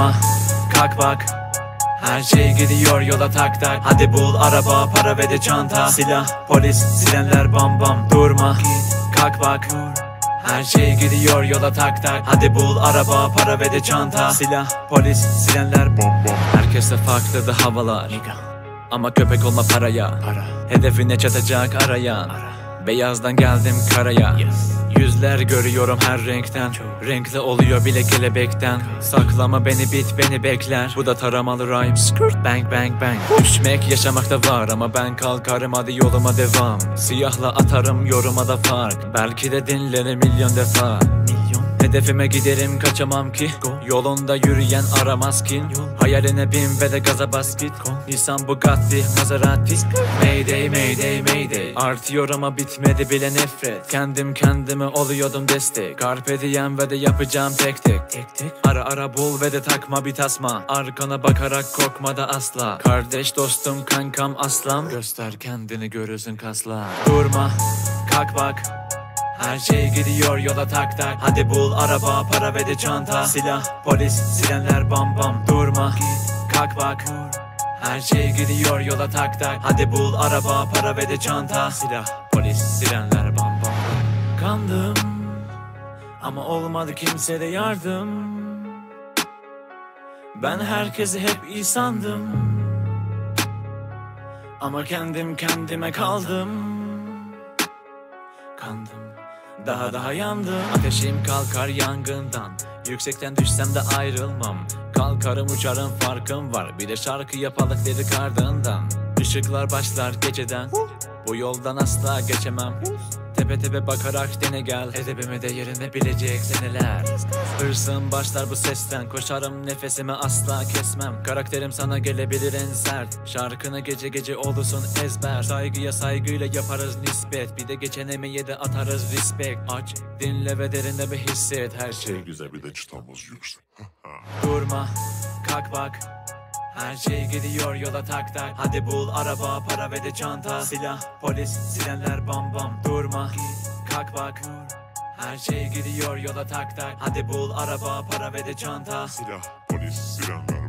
Durma kalk bak. Her şey gidiyor yola tak tak. Hadi bul araba para ve de çanta. Silah polis sirenler bam bam. Durma kalk bak. Her şey gidiyor yola tak tak. Hadi bul araba para ve de çanta. Silah polis sirenler bam bam. Herkese farklı da havalar. Ama köpek olma paraya. Hedefine çatacak arayan Beyazdan geldim karaya. Yüzler görüyorum her renkten. Renkli oluyor bile kelebekten. Saklama beni bit beni bekler. Bu da taramalı rhyme. Skirt. Bang bang bang. Düşmek yaşamakta var ama ben kalkarım. Hadi yoluma devam. Siyahla atarım yoruma da fark. Belki de dinlerim milyon defa Hedefime giderim kaçamam ki. Yolunda yürüyen aramaz kin Hayaline bin ve de gaza bas git. Nissan Bugatti Maserati. Mayday mayday mayday. Artıyor ama bitmedi bile nefret. Kendim kendime oluyordum destek. Carpe diem ve de yapacağım tek tek. Tek tek Ara ara bul ve de takma bir tasma. Arkana bakarak korkma da asla. Kardeş dostum kankam aslam. Göster kendini görürsün kasla Durma kalk bak her şey gidiyor yola tak tak. Hadi bul araba para ve de çanta. Silah polis sirenler bam bam. Durma kalk bak. Her şey gidiyor yola tak tak. Hadi bul araba para ve de çanta. Silah polis sirenler bam bam. Kandım ama olmadı kimse de yardım. Ben herkesi hep iyi sandım. Ama kendim kendime kaldım. Kandım daha daha yandım Ateşim kalkar yangından. Yüksekten düşsem de ayrılmam. Kalkarım uçarım farkım var. Bir de şarkı yapalık dedik ardından. Işıklar başlar geceden. Bu yoldan asla geçemem Tepe tepe bakarak dene gel. Edebimi de yerine bilecek seneler. Hırsım başlar bu sesten. Koşarım nefesimi asla kesmem. Karakterim sana gelebilir en sert. Şarkını gece gece olursun ezber. Saygıya saygıyla yaparız nispet. Bir de geçen emeğe de atarız respect. Aç dinle ve derinde bir hisset. Her şey güzel bir de çıtamız yüksek. Durma kalk bak her şey gidiyor yola tak tak. Hadi bul araba para ve de çanta. Silah polis sirenler bam bam. Durma kalk bak. Her şey gidiyor yola tak tak. Hadi bul araba para ve de çanta. Silah, polis, sirenler